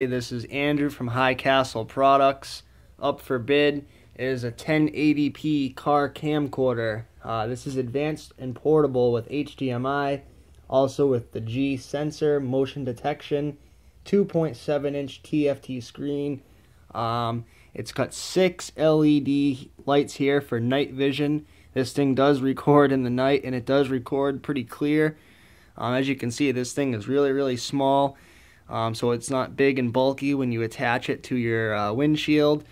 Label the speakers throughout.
Speaker 1: This is Andrew from High Kastle Products. Up for bid is a 1080p car camcorder. Uh, this is advanced and portable with HDMI, also with the G sensor, motion detection, 2.7 inch TFT screen. Um, it's got six LED lights here for night vision. This thing does record in the night and it does record pretty clear. Um, as you can see, this thing is really, really small um, so it's not big and bulky when you attach it to your uh, windshield.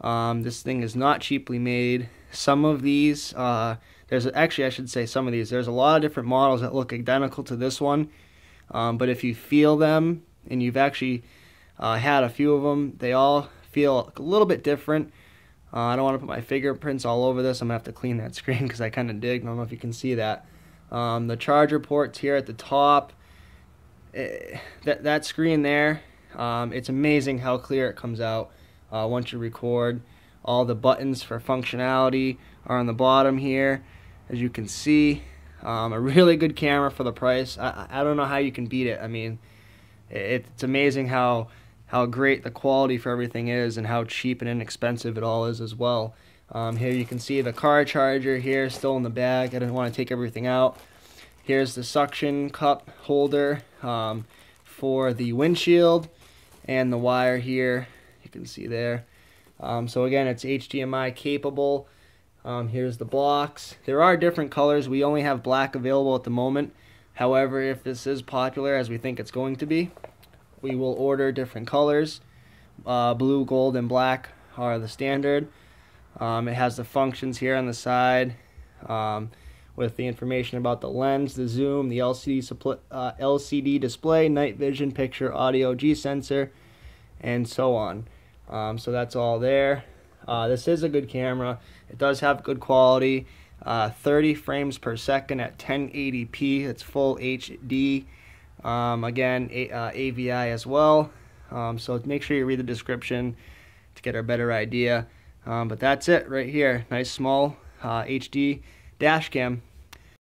Speaker 1: Um, this thing is not cheaply made. Some of these, uh, there's actually I should say some of these. There's a lot of different models that look identical to this one, um, but if you feel them and you've actually uh, had a few of them, they all feel a little bit different. Uh, I don't want to put my fingerprints all over this. I'm gonna have to clean that screen because I kind of dig. I don't know if you can see that. Um, the charger ports here at the top. Eh, that that screen there, um, it's amazing how clear it comes out uh, once you record. All the buttons for functionality are on the bottom here, as you can see. Um, a really good camera for the price. I, I don't know how you can beat it. I mean, it, it's amazing how how great the quality for everything is and how cheap and inexpensive it all is as well. Um, here you can see the car charger here still in the bag. I didn't want to take everything out. Here's the suction cup holder um, for the windshield and the wire here. You can see there. Um, so again, it's HDMI capable. Um, here's the blocks. There are different colors. We only have black available at the moment. However, if this is popular, as we think it's going to be, we will order different colors. Uh, blue, gold, and black are the standard. Um, it has the functions here on the side. Um, with the information about the lens, the zoom, the LCD, uh, LCD display, night vision, picture, audio, G sensor, and so on. Um, so that's all there. Uh, this is a good camera. It does have good quality. Uh, 30 frames per second at 1080p. It's full HD. Um, again, a, uh, AVI as well. Um, so make sure you read the description to get a better idea. Um, but that's it right here. Nice small HD uh, dash cam